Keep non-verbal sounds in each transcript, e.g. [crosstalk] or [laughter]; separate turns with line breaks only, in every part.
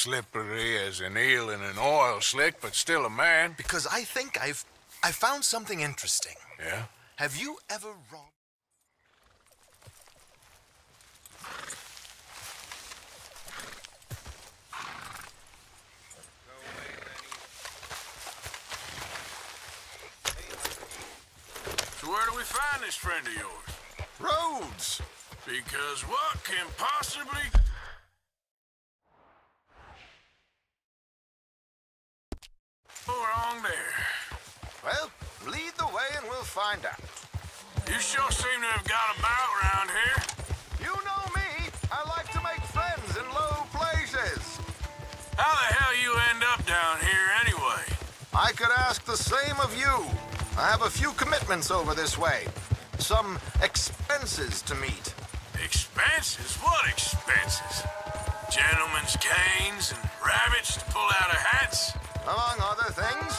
slippery as an eel in an oil slick, but still a man.
Because I think I've I found something interesting.
Yeah?
Have you ever robbed?
So where do we find this friend of yours?
Roads.
Because what can possibly... wrong there?
Well, lead the way and we'll find out.
You sure seem to have got about around here.
You know me. I like to make friends in low places.
How the hell you end up down here anyway?
I could ask the same of you. I have a few commitments over this way. Some expenses to meet.
Expenses? What expenses? Gentlemen's canes and rabbits to pull out of hats?
Among other things,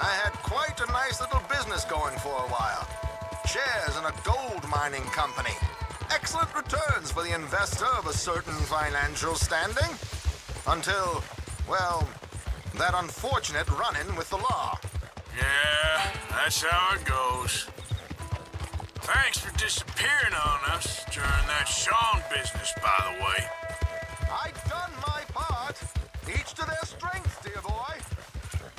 I had quite a nice little business going for a while. Shares in a gold mining company. Excellent returns for the investor of a certain financial standing. Until, well, that unfortunate run-in with the law.
Yeah, that's how it goes. Thanks for disappearing on us during that Sean business, by the way.
I've done my part. Each to their strengths, dear boy. Might you wait for me?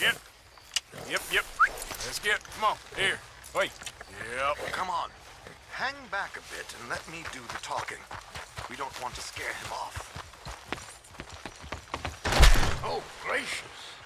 Yep. Yep, yep. Let's get. Come on. Here. Wait. Yep.
Come on. Hang back a bit and let me do the talking. We don't want to scare him off.
Oh, gracious.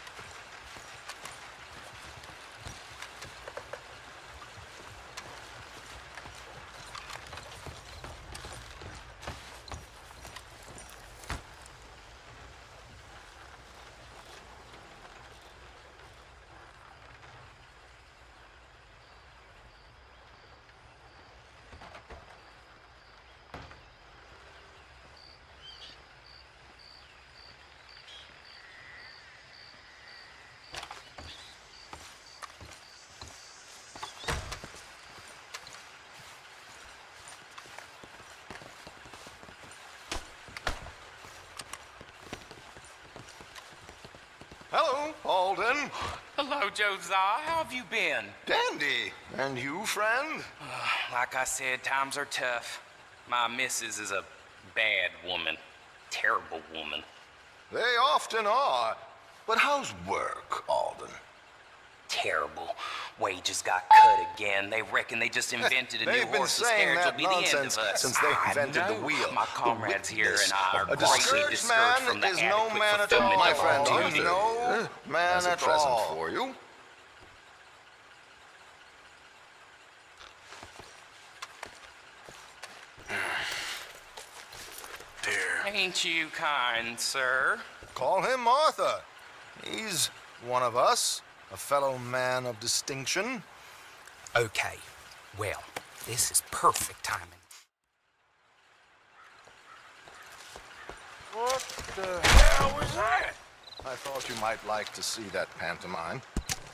Hello, Alden.
Hello, Josiah. How have you been?
Dandy. And you, friend?
Like I said, times are tough. My missus is a bad woman. Terrible woman.
They often are. But how's work, Alden?
Terrible. Wages got cut again. They reckon they just invented a [laughs]
They've
new
been
horse's
saying
carriage will be the end
nonsense
of us.
since they invented the wheel.
My comrades here and I are
a
greatly
discouraged man
from the
is no man at all, my friend.
our
Do you
duty.
know
uh, man
at
present for you.
Ain't you kind, sir?
Call him Martha. He's one of us, a fellow man of distinction.
Okay. Well, this is perfect timing.
What the
hell was that?
I thought you might like to see that pantomime.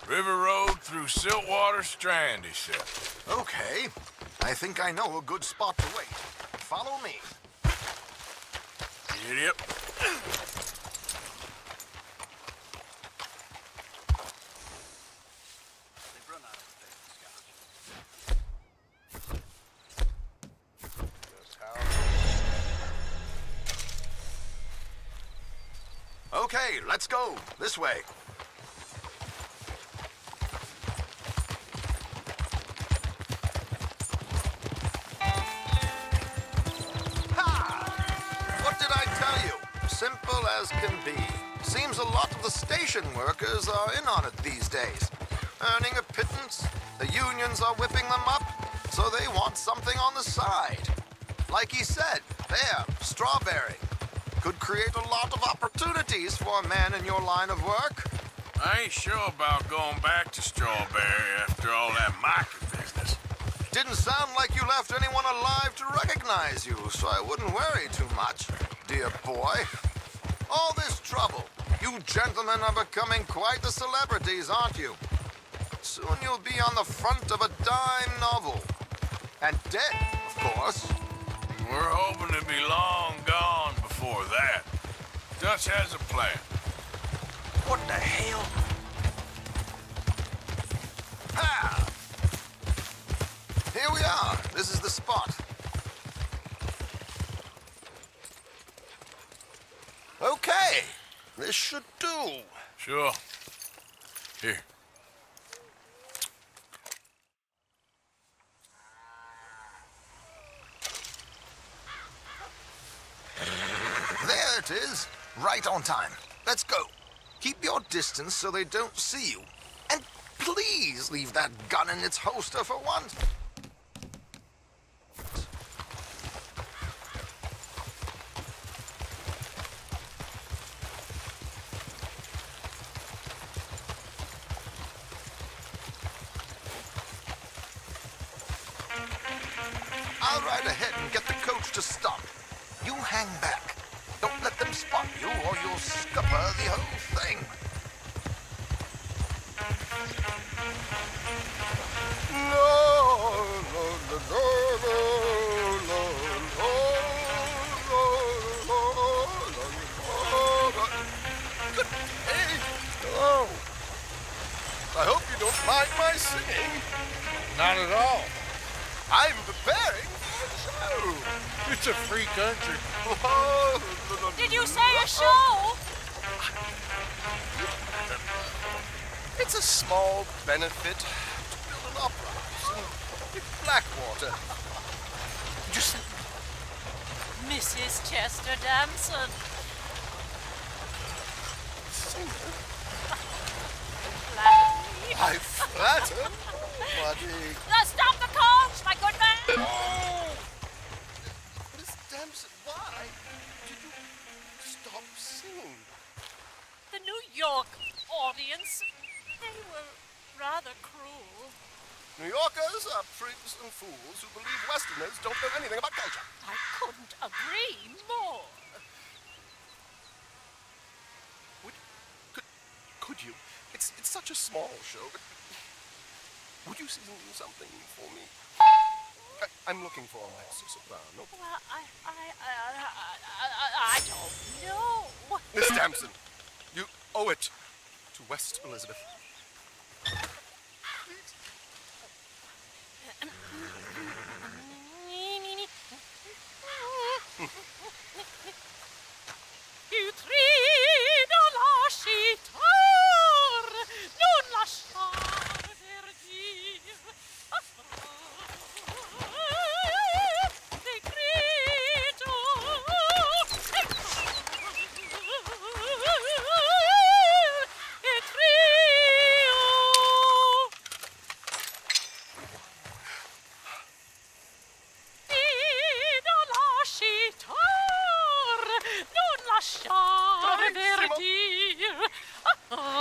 River Road through Siltwater Strand, he said.
Okay. I think I know a good spot to wait. Follow me.
Yep.
Okay, let's go. This way. Ha! What did I tell you? Simple as can be. Seems a lot of the station workers are in on it these days. Earning a pittance, the unions are whipping them up, so they want something on the side. Like he said, there, strawberry. Could create a lot of opportunities for a man in your line of work.
I ain't sure about going back to Strawberry after all that Micah business.
Didn't sound like you left anyone alive to recognize you, so I wouldn't worry too much, dear boy. All this trouble. You gentlemen are becoming quite the celebrities, aren't you? Soon you'll be on the front of a dime novel. And dead, of course.
We're hoping to be long gone before that. Dutch has a plan.
What the hell?
Ha! Here we are. This is the spot. Okay. This should do.
Sure. Here.
There it is. Right on time. Let's go. Keep your distance so they don't see you. And please leave that gun in its holster for once.
Not at all.
I'm preparing for the show.
It's a free country.
Oh, no, no,
Did you say a show?
It's a small benefit to build an opera house in Blackwater. Just
Mrs. Chester Damson. Flattery.
I flatter
stop the coach, my good man.
Oh! Miss Damson, why did you stop singing?
The New York audience, they were rather cruel.
New Yorkers are prigs and fools who believe Westerners don't know anything about culture.
I couldn't agree more.
Would, could, could you? It's, it's such a small show, would you sing something for me? I, I'm looking for a mezzo soprano.
Well, I, I, I, I, I, I don't know.
Miss Damson, you owe it to West Elizabeth. [laughs] [laughs] Oh.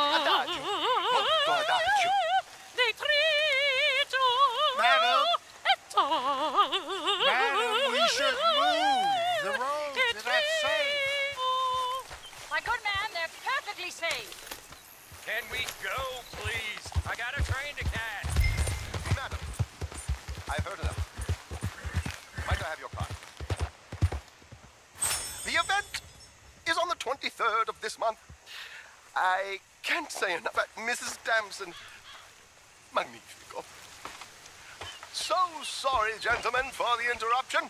Mrs. Damson. Magnifico. So sorry, gentlemen, for the interruption.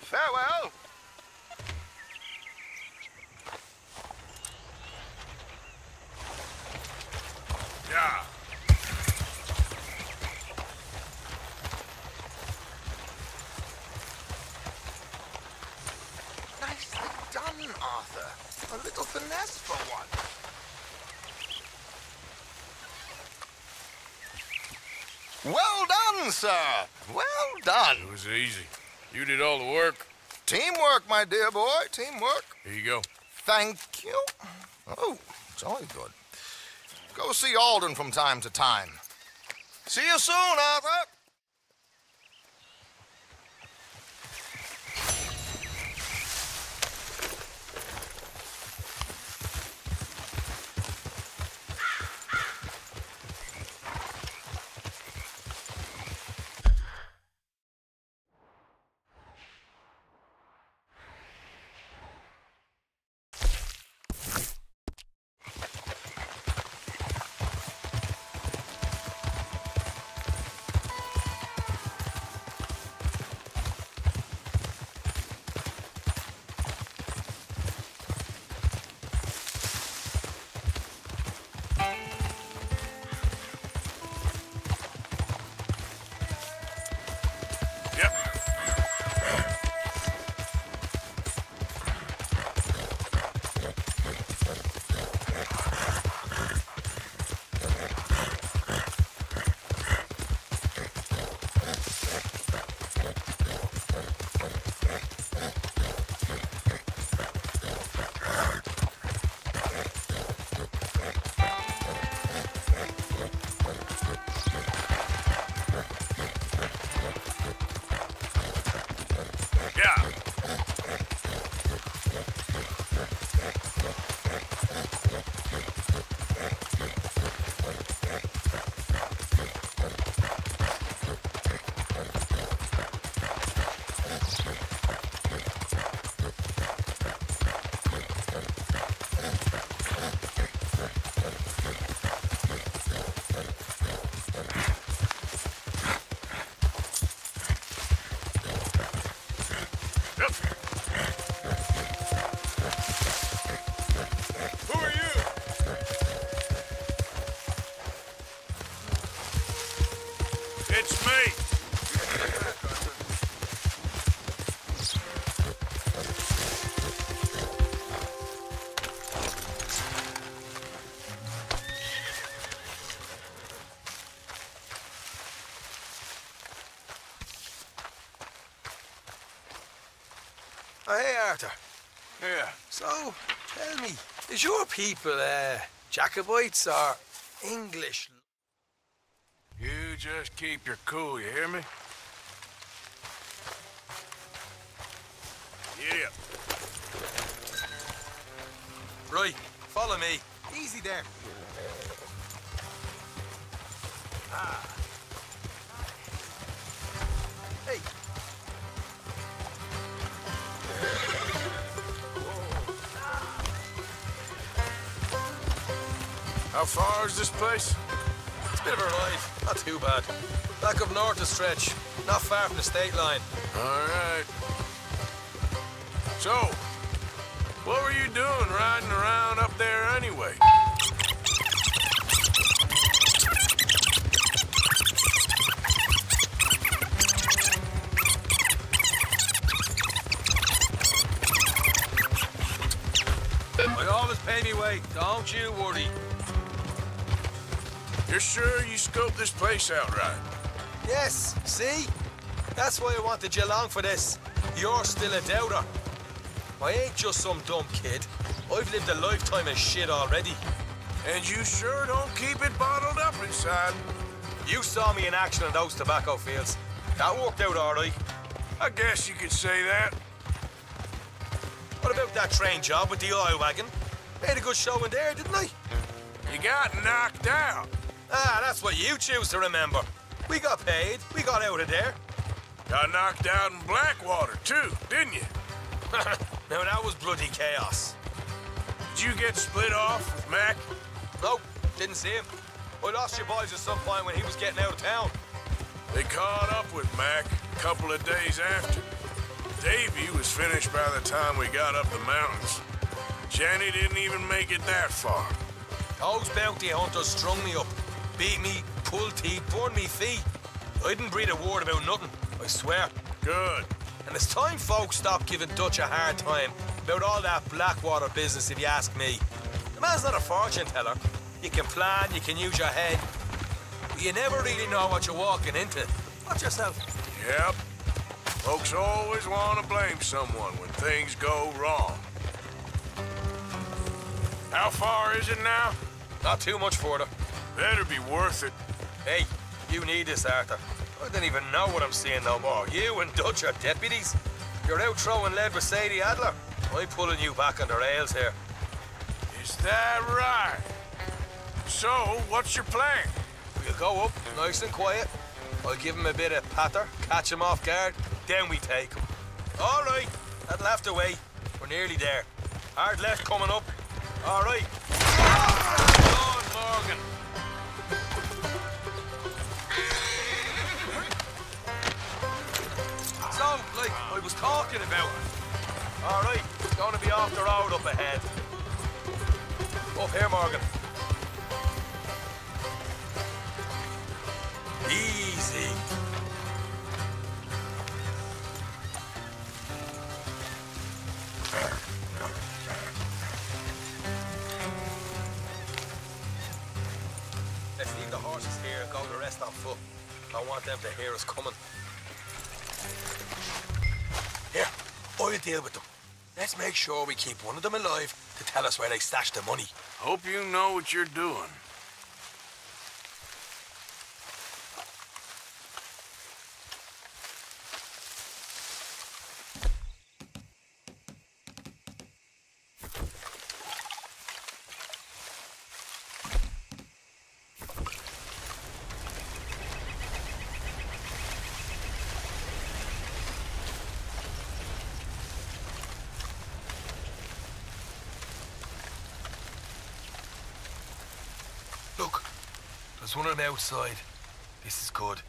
Farewell.
Yeah.
Nicely done, Arthur. A little finesse for one. Well done, sir. Well done.
It was easy. You did all the work.
Teamwork, my dear boy. Teamwork.
Here you go.
Thank you. Oh, it's jolly good. Go see Alden from time to time. See you soon, Arthur.
Yep.
So, tell me, is your people uh, Jacobites or English?
You just keep your cool, you hear me? Yeah.
Right, follow me. Easy there. Ah. Hey,
How far is this place?
it's a bit of a ride. Not too bad. Back up north a stretch. Not far from the state line.
All right. So, what were you doing riding around up there anyway?
I always pay me weight. Don't you worry.
You're sure you scoped this place out right?
Yes, see? That's why I wanted you along for this. You're still a doubter. I ain't just some dumb kid. I've lived a lifetime of shit already.
And you sure don't keep it bottled up inside.
You saw me in action in those tobacco fields. That worked out all right.
I guess you could say that.
What about that train job with the oil wagon? Made a good show in there, didn't I?
You got knocked out.
Ah, that's what you choose to remember. We got paid. We got out of there.
Got knocked out in Blackwater, too, didn't you? [laughs]
now, that was bloody chaos.
Did you get split off with Mac?
Nope, didn't see him. I lost your boys at some point when he was getting out of town.
They caught up with Mac a couple of days after. Davy was finished by the time we got up the mountains. Jenny didn't even make it that far.
Those bounty hunters strung me up, beat me, pulled teeth, burned me feet. I didn't breathe a word about nothing, I swear.
Good.
And it's time folks stop giving Dutch a hard time about all that Blackwater business, if you ask me. The man's not a fortune teller. You can plan, you can use your head. But you never really know what you're walking into. Watch yourself.
Yep. Folks always want to blame someone when things go wrong. How far is it now?
Not too much further.
Better be worth it.
Hey, you need this, Arthur. I don't even know what I'm seeing no more. You and Dutch are deputies. You're out throwing lead with Sadie Adler. I'm pulling you back on the rails here.
Is that right? So, what's your plan?
We'll go up, nice and quiet. I'll give him a bit of patter, catch him off guard, then we take him. All right, that'll have to wait. We're nearly there. Hard left coming up. All right. On, Morgan. Was talking about. All right, it's gonna be off the road up ahead. Up here, Morgan. Easy. Let's leave the horses here and go the rest on foot. I want them to hear us coming. Deal with them. Let's make sure we keep one of them alive to tell us where they stashed the money.
Hope you know what you're doing.
There's one of them outside. This is good.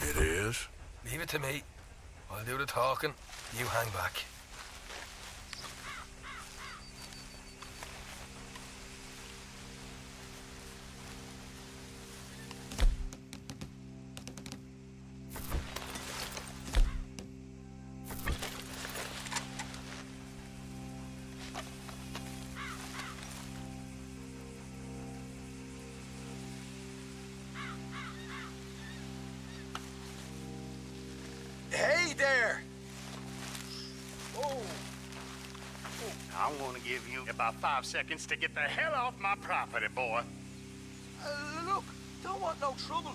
It is?
Leave it to me. I'll do the talking. You hang back.
Give you about five seconds to get the hell off my property, boy.
uh, look, don't want no trouble.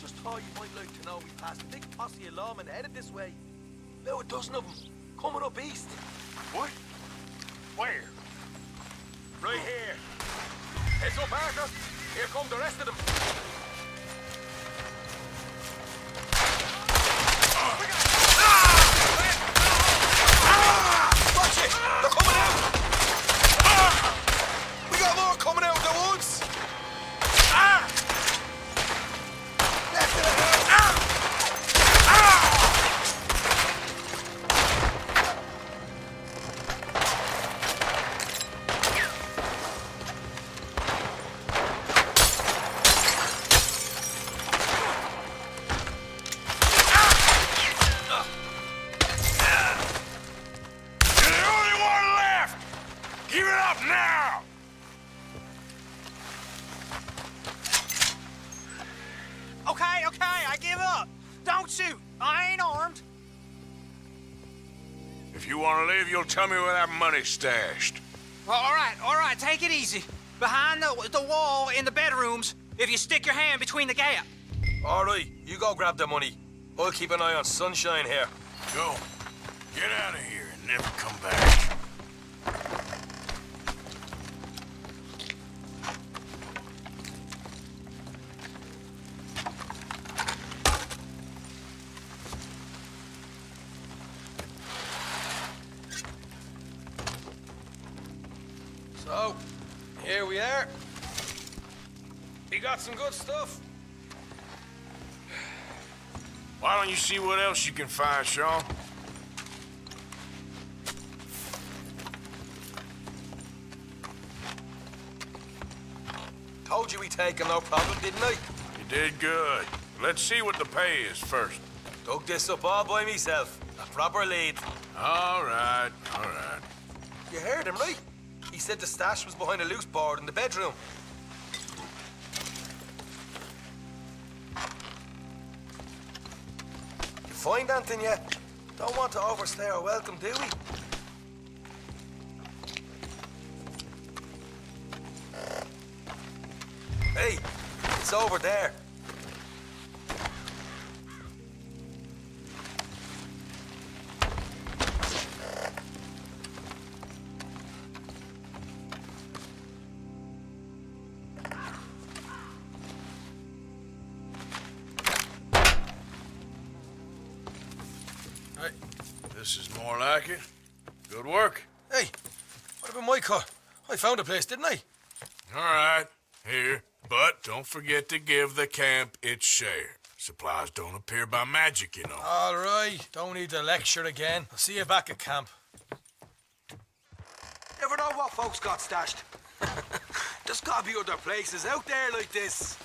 Just thought you might like to know we passed a big posse of lawmen headed this way. There were a dozen of them, coming up east.
What? Where?
Right here. Heads up, Arthur. Here come the rest of them.
Up now!
Okay, okay, I give up. Don't shoot. I ain't armed.
If you want to leave, you'll tell me where that money's stashed.
Well, all right, all right, take it easy. Behind the, the wall in the bedrooms, if you stick your hand between the gap.
All right, you go grab the money. I'll keep an eye on Sunshine here.
Go. Get out of here and never come back.
Got some good stuff.
Why don't you see what else you can find, Sean?
Told you we take him no problem, didn't I?
You did good. Let's see what the pay is first.
Dug this up all by myself. A proper lead.
All right, all right.
You heard him, right? He said the stash was behind a loose board in the bedroom. Find anything yet? Don't want to overstay our welcome, do we? Hey, it's over there.
Hey, this is more like it. Good work.
Hey, what about my car? I found a place, didn't I?
All right, here. But don't forget to give the camp its share. Supplies don't appear by magic, you know.
All right, don't need to lecture again. I'll see you back at camp. Never know what folks got stashed. [laughs] There's gotta be other places out there like this.